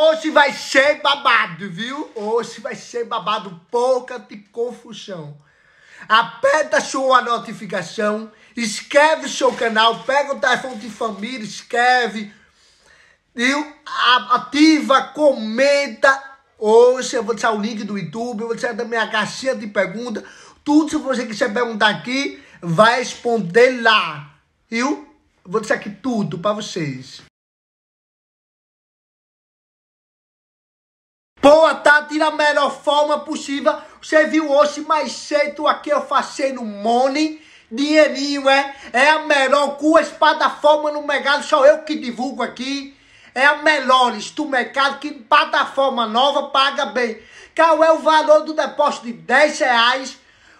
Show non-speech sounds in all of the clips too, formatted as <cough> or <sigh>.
Hoje vai ser babado, viu? Hoje vai ser babado, pouca de confusão. Aperta sua notificação, inscreve seu canal, pega o telefone de família, escreve, viu? Ativa, comenta. Hoje eu vou deixar o link do YouTube, eu vou deixar também a caixinha de perguntas. Tudo que você quiser perguntar aqui, vai responder lá, viu? Eu vou deixar aqui tudo para vocês. Boa tarde da melhor forma possível. Você viu hoje mais cedo aqui eu fazendo money. Dinheirinho, é? É a melhor com a espada forma no mercado. Só eu que divulgo aqui. É a melhor do mercado. Que plataforma nova paga bem. Qual é o valor do depósito de 10 reais?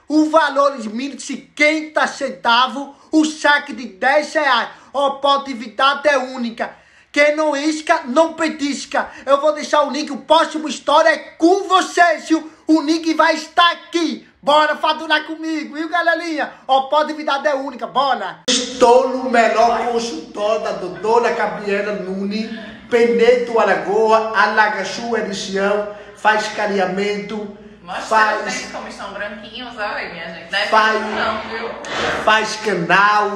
O valor de 50 centavos. O saque de 10 reais. Oportunidade é única. Quem não isca, não petisca. Eu vou deixar o link, o próximo história é com vocês. O link vai estar aqui. Bora faturar comigo, viu, galerinha? Ó, pode vida é única, bora. Estou no melhor consultório da doutora Gabriela Nunes, Penedo Aragoa, Alagaçu Edição, faz careamento, Mas faz, vocês como estão branquinhos, olha, minha gente. Deve Faz- não, viu? faz canal,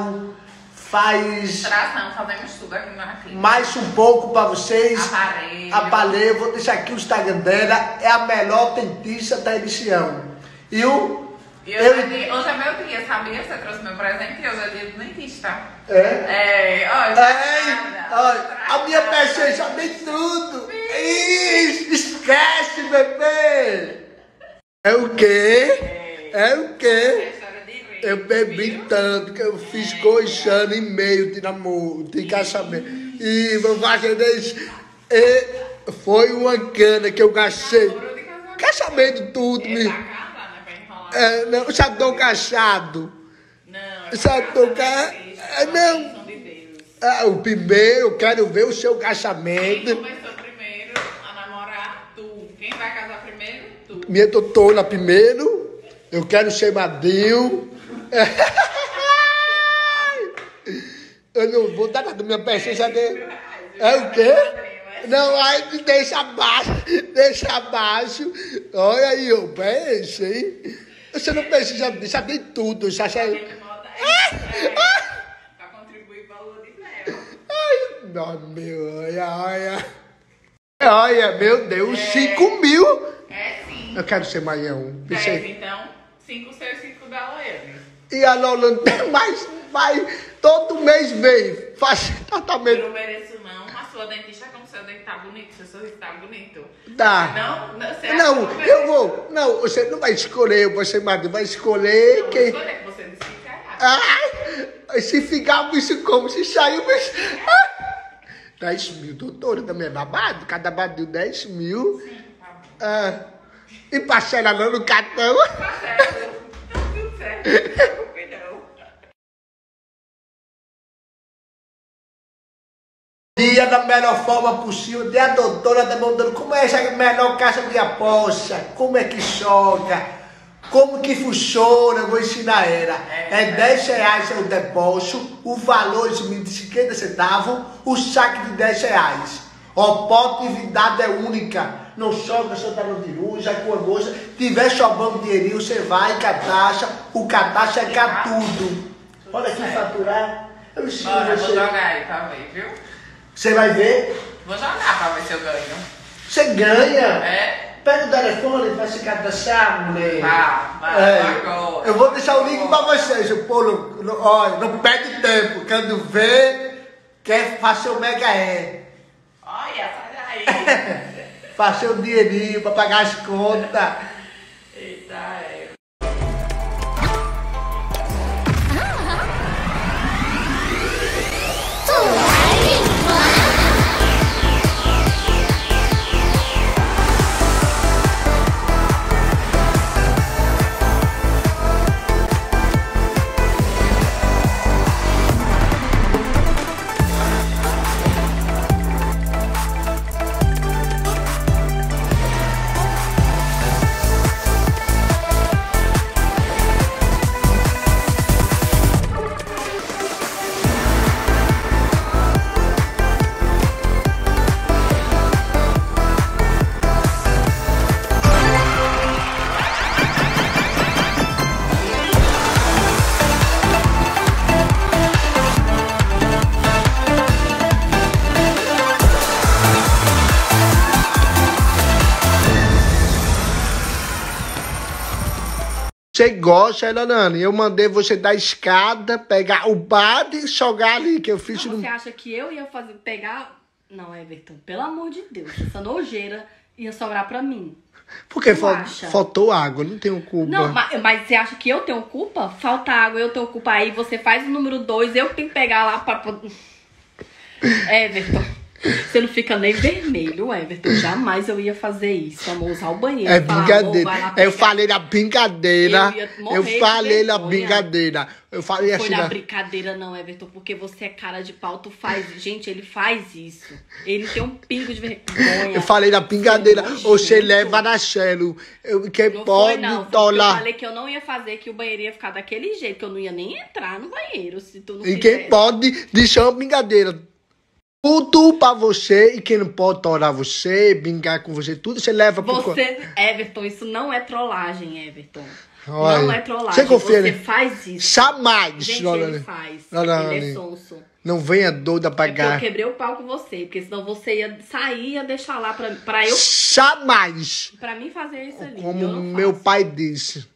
faz Traz não, fazemos tudo aqui clínica. mais um pouco para vocês. Aparelho. Aparelho, vou deixar aqui o Instagram dela, é a melhor dentista da edição. E o. E hoje, é dia- hoje é meu dia, sabia? Você trouxe meu presente e hoje é dia do dentista. É? É, olha. Ei, olha, a minha pessoa já tem tudo. Ih, esquece, bebê. É o quê? É o quê? Eu bebi tanto que eu fiz anos e meio de namoro, de casamento. E isso. E foi uma cana que eu gastei. Casamento tudo, É me. Pra enrolar. É, não, já tô cachado. Não, é né? É, não. De Deus. Ah, o primeiro, eu quero ver o seu Quem casamento. começou primeiro a namorar? Tu. Quem vai casar primeiro? Tu. Minha doutora primeiro. Eu quero ser madrinho. <laughs> Eu não vou dar nada, minha peça já. É o quê? Não, aí deixa abaixo, <laughs> deixa abaixo. Olha aí, eu penso, hein? Você não precisa já tem tudo, já já. Quem me bota é, é, pra contribuir pra lua de mel. Ai, não, meu, olha, olha. Olha, meu Deus, 5 mil. É sim. Eu quero ser maião. 10, então. 5 seus 5 da Loiane. E a Lola não tem mais, mais, todo mês vem, faz Eu tratamento. não mereço não. A sua dentista, como seu dente tá bonito, seu sorriso tá bonito. Dá. Não, não, você Não, que eu vou. Não, você não vai escolher, você madrinha, vai escolher Não, quem. escolha que você disse que era. Ai, se ficar isso como se saiu, mas. Ai, 10 mil, doutora, também é babado, cada babado 10 mil. Tá bom. Ah, e parcela não no cartão. Tá certo. Tudo certo. Dia da melhor forma possível, dia a doutora mandando como é essa melhor caixa de aposta, como é que joga, como que funciona, eu vou ensinar ela. É 10 reais é o depósito, o valor de 50 centavos, o saque de 10 reais. Oportunidade é única. Não joga só tá no diru, já com a moça. Tiver sobrando dinheirinho, você vai, catacha. O catacha é cá tudo. Olha aqui faturar. Eu ensino Bora, eu vou você. jogar aí pra ver, viu? Você vai ver. Vou jogar pra ver se eu ganho. Você ganha. É? Pega o telefone pra se cadastrar, mulher. Vá, vá, É, agora. eu vou deixar o link pra vocês. O não- olha, não perde tempo. Quando vê, quer fazer o mega é. Olha, sai daí. <laughs> Fazer o dinheirinho pra pagar as contas. Eita, é. Você gosta, Nani? Eu mandei você da escada, pegar o bade e jogar ali, que eu fiz Não, no. você acha que eu ia fazer, pegar... Não, Everton, pelo amor de Deus, essa nojeira ia sobrar pra mim. Porque fal- faltou água, não tenho culpa. Não, mas, mas você acha que eu tenho culpa? Falta água, eu tenho culpa aí. Você faz o número dois, eu tenho que pegar lá pra- <laughs> Everton, você não fica nem vermelho, Everton. Jamais eu ia fazer isso, amor. Usar o banheiro. É falar, brincadeira. Eu falei na brincadeira. Eu Eu falei na brincadeira. Eu falei Foi assim. na na- brincadeira, não, Everton, porque você é cara de pau, tu faz. Gente, ele faz isso. Ele tem um pingo de vergonha. Eu falei na brincadeira. Você é Você nojento. leva na. Eu, quem Não pode foi, não. Foi tolar. Eu falei que eu não ia fazer, que o banheiro ia ficar daquele jeito, que eu não ia nem entrar no banheiro se tu não E quem pode, deixar uma brincadeira. Tudo pra você. E quem não pode torar você, brincar com você, tudo você leva pro. co- Você, Everton, isso não é trollagem, Everton. Olha, não é trollagem. você confia, Você né? faz isso. Jamais, Gente, Lorane. ele faz. Lorane. Ele é sonso. Não venha doida É porque eu pagar. quebrei o pau com você, porque senão você ia sair e ia deixar lá pra, pra eu, Jamais. pra mim fazer isso ali. Como eu não meu faço. pai disse.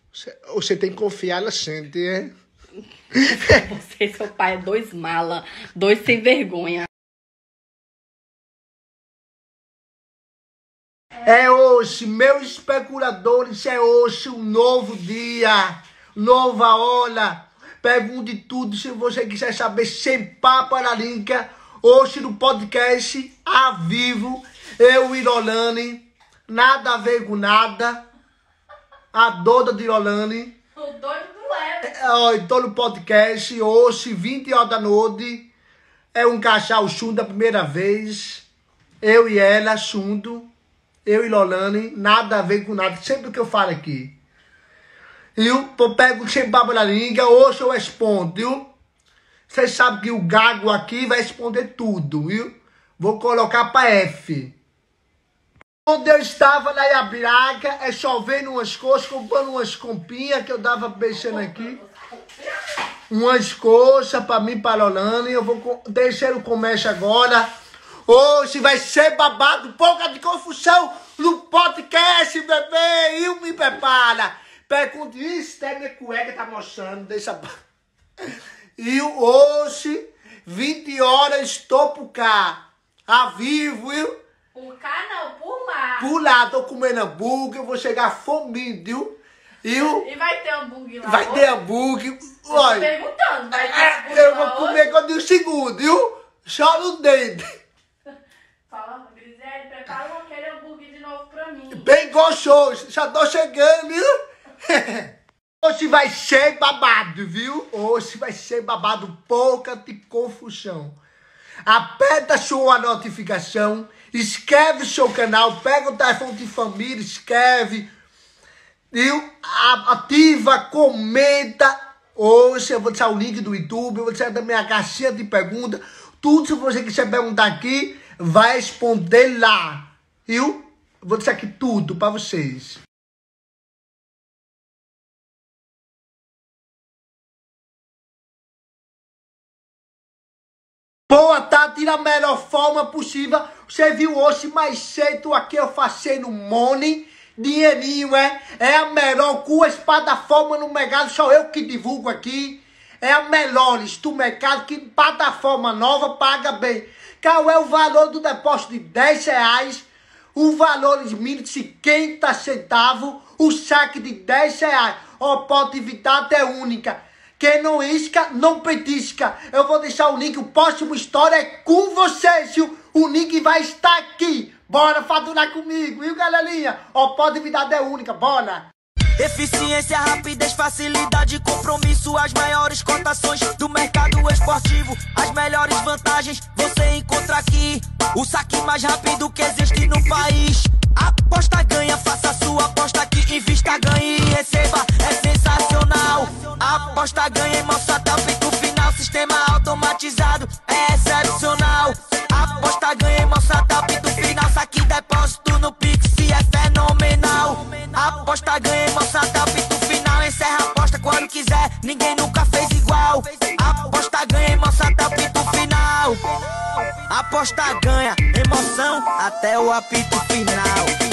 Você- tem que confiar, ela sente, é? <laughs> Você e seu pai é dois mala, dois sem vergonha. É hoje, meus especuladores, é hoje um novo dia, nova hora. Pergunte tudo se você quiser saber sem papo na língua. Hoje no podcast, a vivo, eu e Rolane, nada a ver com nada. A dona de Rolane. O doido do Everton. É, Estou no podcast hoje, 20 horas da noite. É um casal junto da primeira vez. Eu e ela junto. Eu e Lolane, nada a ver com nada. Sempre que eu falo aqui. Eu eu pego sem papo na língua, hoje eu respondo, viu? Vocês sabem que o gago aqui vai responder tudo, viu? Vou colocar para F. Quando eu estava na Iabiraca, é chovendo umas coisas, comprando umas compinhas que eu dava beijando aqui. Umas coxas pra mim, para Lolane. Eu vou deixar o comércio agora. Hoje vai ser babado, pouca de confusão no podcast, bebê. Eu me prepara. Pergunta, isso, até minha cueca tá mostrando, deixa... <laughs> E hoje, 20 horas, estou por cá. A vivo, viu? Por cá não, por lá. Por lá, tô comendo hambúrguer, eu vou chegar fominho, viu? E o- E vai ter hambúrguer lá vai hoje? ter hambúrguer. Tô Olha, perguntando, vai ter é, hambúrguer eu vou comer quando o segundo, viu? Só no dedo. Prepara aquele hambúrguer de novo pra mim. Bem gostoso, já tô chegando, viu? <laughs> Hoje vai ser babado, viu? Hoje vai ser babado, pouca de confusão. Aperta sua notificação, inscreve seu canal, pega o telefone de família, escreve, viu? Ativa, comenta. Hoje eu vou deixar o link do YouTube, eu vou deixar também a caixinha de perguntas. Tudo se você quiser perguntar aqui, vai responder lá? Eu vou deixar aqui tudo pra vocês. Boa tarde da melhor forma possível. Você viu hoje mais cedo aqui eu fazendo money, dinheirinho, é? É a melhor com a plataforma no mercado, só eu que divulgo aqui. É a melhores do mercado, que plataforma nova paga bem. Qual é o valor do depósito de 10 reais? O valor de 50 centavos, o saque de 10 reais. Oportunidade é única. Quem não isca, não petisca. Eu vou deixar o link, o próximo história é com vocês, viu? O link vai estar aqui. Bora faturar comigo, viu, galerinha? Oportunidade é única, bora! Eficiência, rapidez, facilidade, compromisso, as maiores cotações do mercado esportivo, as melhores vantagens você encontra aqui. O saque mais rápido que existe no país. Aposta ganha, faça sua aposta aqui, invista, ganhe e receba. É sensacional. Aposta ganha em Monsanto, apito final, sistema automatizado, Aposta ganha, emoção até o apito final.